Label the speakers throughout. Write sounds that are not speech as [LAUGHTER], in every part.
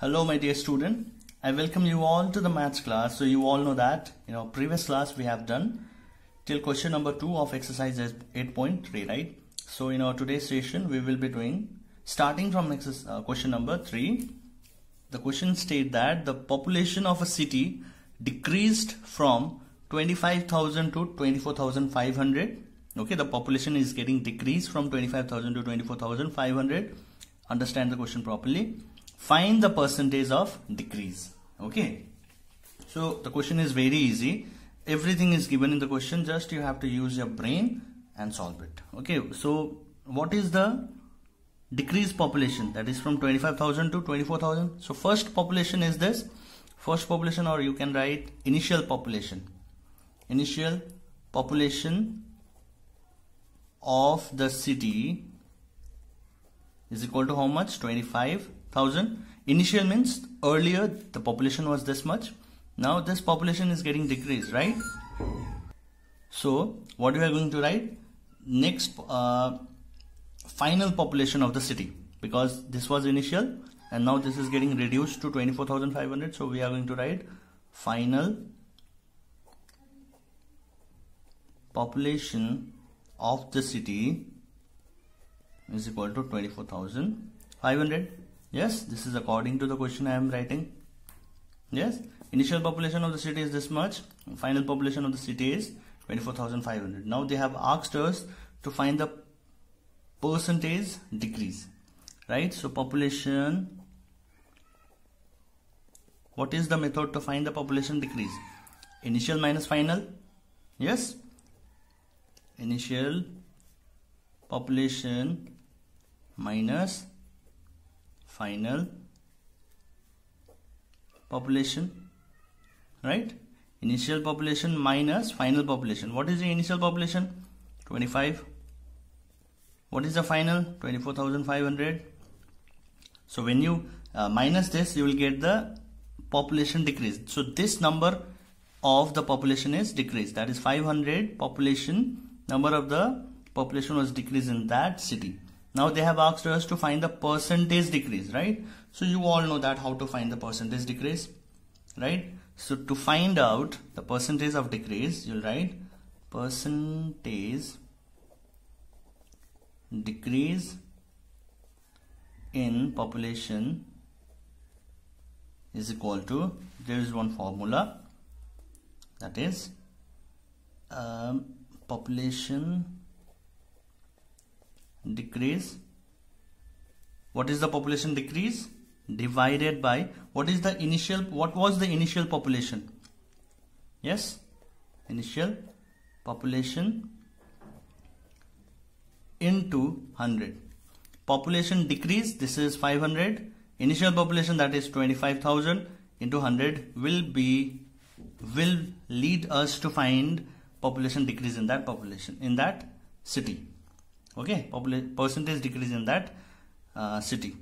Speaker 1: Hello my dear student. I welcome you all to the maths class. So you all know that in our previous class we have done till question number 2 of exercise 8.3 right. So in our today's session we will be doing starting from uh, question number 3. The question state that the population of a city decreased from 25,000 to 24,500 okay the population is getting decreased from 25,000 to 24,500 understand the question properly find the percentage of decrease. Okay? So the question is very easy. Everything is given in the question. Just you have to use your brain and solve it. Okay? So what is the decrease population? That is from 25,000 to 24,000 so first population is this. First population or you can write initial population. Initial population of the city is equal to how much? 25 thousand. Initial means earlier the population was this much. Now this population is getting decreased right? So what we are going to write? Next uh, final population of the city. Because this was initial and now this is getting reduced to 24,500 so we are going to write final population of the city is equal to 24,500 Yes, this is according to the question I am writing. Yes, initial population of the city is this much. Final population of the city is 24,500. Now they have asked us to find the percentage decrease. Right, so population. What is the method to find the population decrease? Initial minus final. Yes, initial population minus final population right? Initial population minus final population. What is the initial population? 25 what is the final? 24500 so when you uh, minus this you will get the population decrease. So this number of the population is decreased. That is 500 population number of the population was decreased in that city now they have asked us to find the percentage decrease, right? So you all know that how to find the percentage decrease, right? So to find out the percentage of decrease, you'll write percentage decrease in population is equal to there is one formula that is um, population decrease. What is the population decrease? Divided by what is the initial what was the initial population? Yes? Initial population into 100 population decrease this is 500 initial population that is 25000 into 100 will be will lead us to find population decrease in that population in that city okay percentage decrease in that uh, city.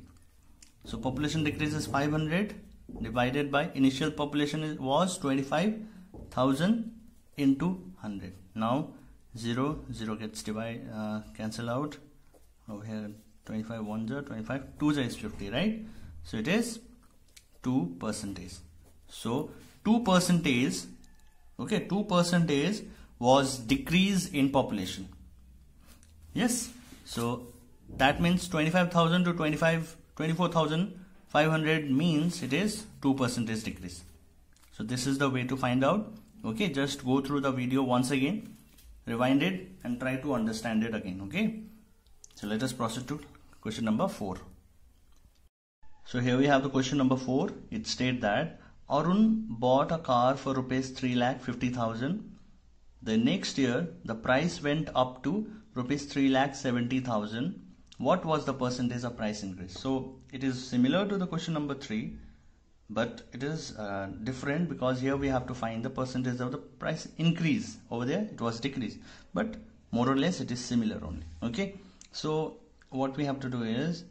Speaker 1: So population decrease is 500 divided by initial population is, was 25,000 into 100 now 0 0 gets divide uh, cancel out. Over here 25 1 0 25 2 0 is 50 right? So it is 2 percentage. So 2 percentage okay 2 percentage was decrease in population yes. So that means 25000 to 25 24500 means it is 2 percentage decrease. So this is the way to find out. Okay just go through the video once again rewind it and try to understand it again. Okay? So let us proceed to question number 4 so here we have the question number 4 it states that Arun bought a car for rupees 3 lakh 50,000 the next year the price went up to rupees 3 lakh 70,000 what was the percentage of price increase? So it is similar to the question number 3 but it is uh, different because here we have to find the percentage of the price increase. Over there it was decrease but more or less it is similar only. Okay? So what we have to do is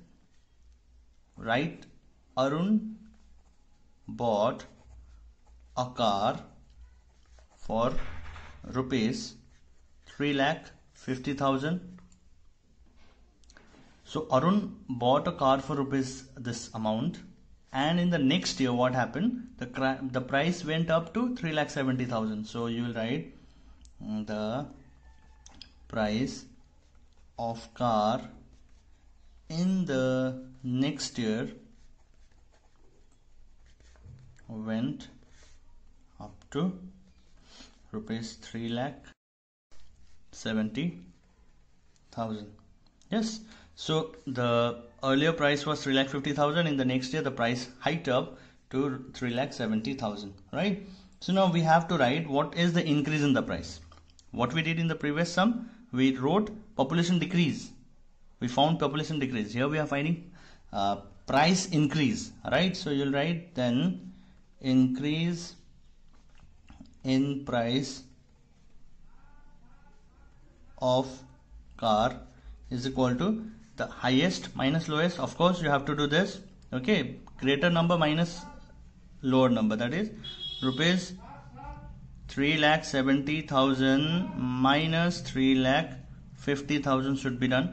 Speaker 1: write Arun bought a car for rupees 3 lakh 50,000. So Arun bought a car for rupees this amount and in the next year what happened the the price went up to 3 lakh 70000 so you will write mm, the price of car in the next year went up to rupees 3 lakh 70 thousand. Yes. So the earlier price was 3 lakh 50 thousand. In the next year the price hiked up to 3 lakh 70 thousand right? So now we have to write what is the increase in the price. What we did in the previous sum we wrote population decrease. We found population decrease. Here we are finding uh, price increase right? So you'll write then increase in price of car is equal to the highest minus lowest. Of course you have to do this. Okay greater number minus lower number. That is rupees 3 lakh 70,000 minus 3 lakh 50,000 should be done.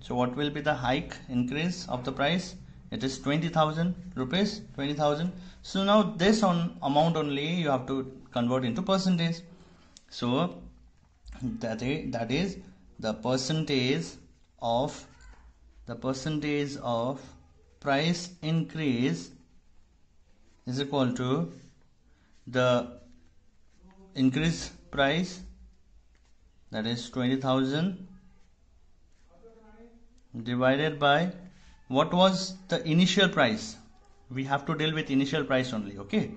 Speaker 1: So what will be the hike increase of the price? It is 20,000 rupees 20,000 so now this on amount only you have to convert into percentage. So [COUGHS] that is, that is the percentage of the percentage of price increase is equal to the increase price that is 20,000 divided by what was the initial price. We have to deal with initial price only okay?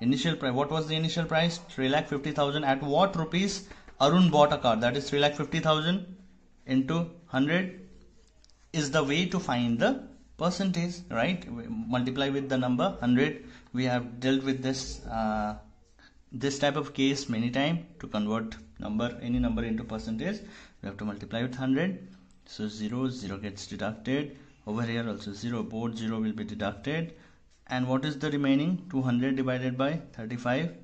Speaker 1: Initial price what was the initial price? 3 lakh 50,000 at what rupees Arun bought a car that is 3 lakh 50,000 into 100 is the way to find the percentage right? We multiply with the number 100 we have dealt with this uh, this type of case many time to convert number any number into percentage. We have to multiply with 100 so 0 0 gets deducted. Over here also 0 both 0 will be deducted. And what is the remaining? 200 divided by 35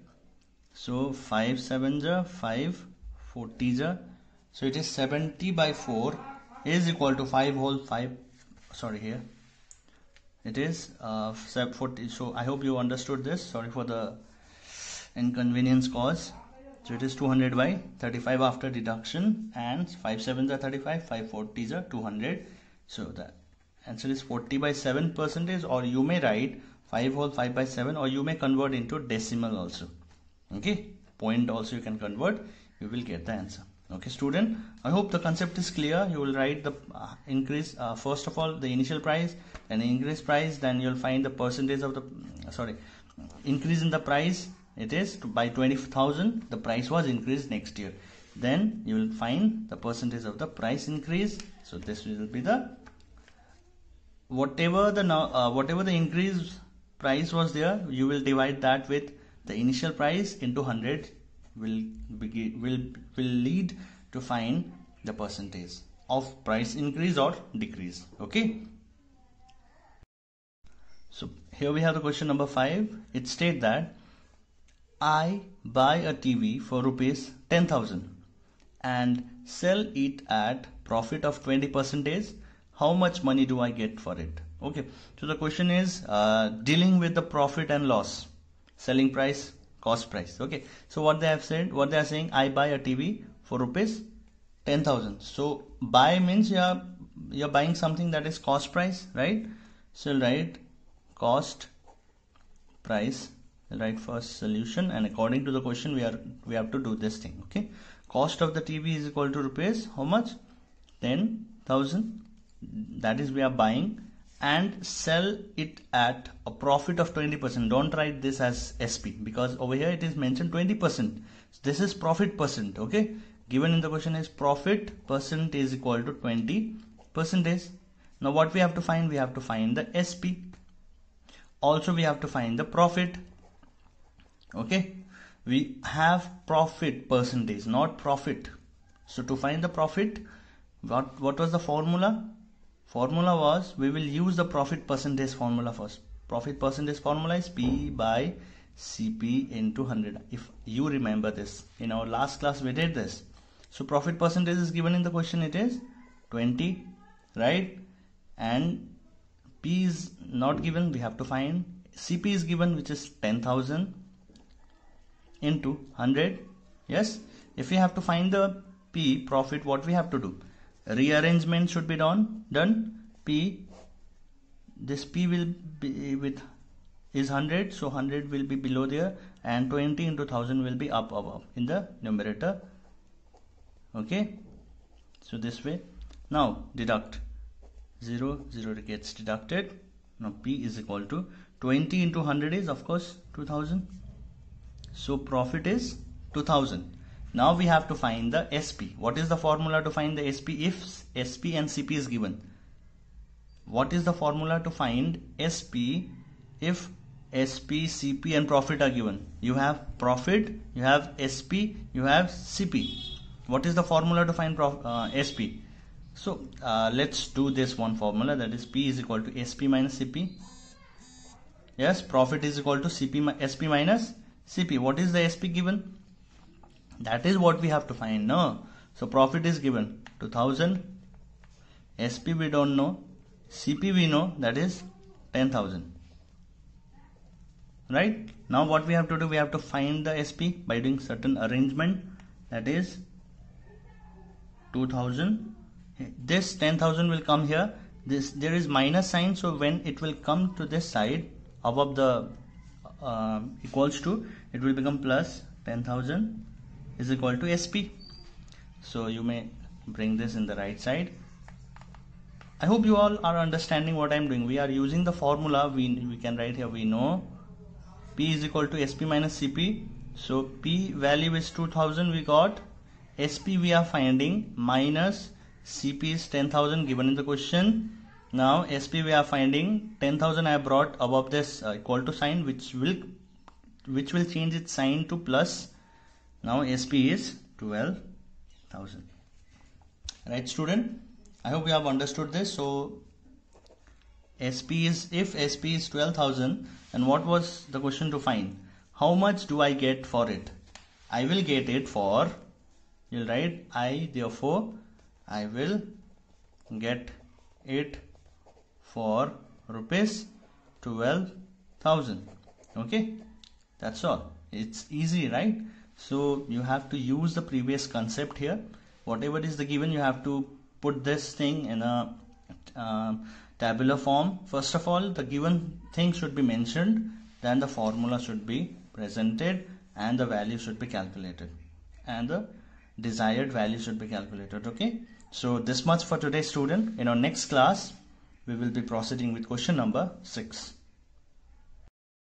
Speaker 1: so 5 7 5 40 so it is 70 by 4 is equal to 5 whole 5 sorry here. It is uh, 40 so I hope you understood this. Sorry for the inconvenience cause. So it is 200 by 35 after deduction and 5 7 are 35 5 40 are 200 so the answer is 40 by 7 percentage or you may write 5 whole 5 by 7 or you may convert into decimal also. Okay? Point also you can convert you will get the answer. Okay student i hope the concept is clear. You will write the uh, increase uh, first of all the initial price and increase price then you'll find the percentage of the uh, sorry increase in the price. It is by 20000 the price was increased next year. Then you will find the percentage of the price increase. So this will be the whatever the uh, whatever the increase price was there you will divide that with the initial price into 100 will begin, will will lead to find the percentage of price increase or decrease okay? So here we have the question number 5 it states that I buy a TV for rupees 10,000 and sell it at profit of 20 percentage. How much money do I get for it? Okay. So the question is uh, dealing with the profit and loss selling price cost price. Okay. So what they have said what they are saying i buy a tv for rupees 10000 so buy means you are you're buying something that is cost price right? So you'll write cost price. You'll write first solution and according to the question we are we have to do this thing. Okay. Cost of the tv is equal to rupees how much? 10000 that is we are buying and sell it at a profit of 20%. Don't write this as SP because over here it is mentioned 20%. This is profit percent. Okay. Given in the question is profit percent is equal to 20 percentage. Now what we have to find? We have to find the SP. Also we have to find the profit. Okay. We have profit percentage, not profit. So to find the profit, what, what was the formula? Formula was we will use the profit percentage formula first. Profit percentage formula is p by cp into 100 if you remember this in our last class we did this. So profit percentage is given in the question it is 20 right? And P is not given we have to find. CP is given which is 10,000 into 100 yes? If we have to find the P profit what we have to do rearrangement should be done done. P this P will be with is 100 so 100 will be below there and 20 into 1000 will be up above in the numerator. Okay? So this way. Now deduct. 0 0 gets deducted. Now P is equal to 20 into 100 is of course 2000 so profit is 2000 now we have to find the SP what is the formula to find the SP if SP and CP is given what is the formula to find SP if SP, CP and profit are given. You have profit, you have SP, you have CP. What is the formula to find uh, SP? So uh, let's do this one formula that is P is equal to SP minus CP. Yes, profit is equal to CP SP minus CP. What is the SP given? That is what we have to find. No. So profit is given. 2000. SP we don't know. CP we know. That is 10,000 right? Now what we have to do? We have to find the SP by doing certain arrangement. That is 2000 this 10,000 will come here. This there is minus sign. So when it will come to this side above the uh, equals to it will become plus 10,000 is equal to SP so you may bring this in the right side I hope you all are understanding what I'm doing we are using the formula we, we can write here we know P is equal to SP minus CP. So P value is 2000 we got. SP we are finding minus CP is 10,000 given in the question. Now SP we are finding 10,000 I brought above this uh, equal to sign which will which will change its sign to plus. Now SP is 12,000. Right student? I hope you have understood this. So SP is if SP is 12,000 and what was the question to find how much do I get for it I will get it for you'll write I therefore I will get it for rupees 12,000 okay that's all it's easy right so you have to use the previous concept here. Whatever is the given you have to put this thing in a uh, tabular form. First of all the given thing should be mentioned then the formula should be presented and the value should be calculated. And the desired value should be calculated okay? So this much for today student. In our next class we will be proceeding with question number 6